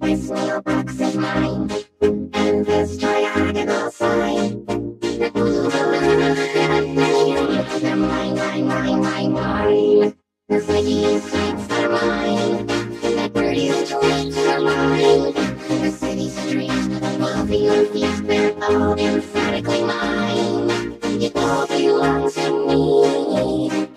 This mailbox is mine, and this diagonal sign. Mine, mine, mine, mine, mine. The city streets are mine. The dirty streets are mine. The city streets, the mafia feet, they're all emphatically mine. It all belongs to me.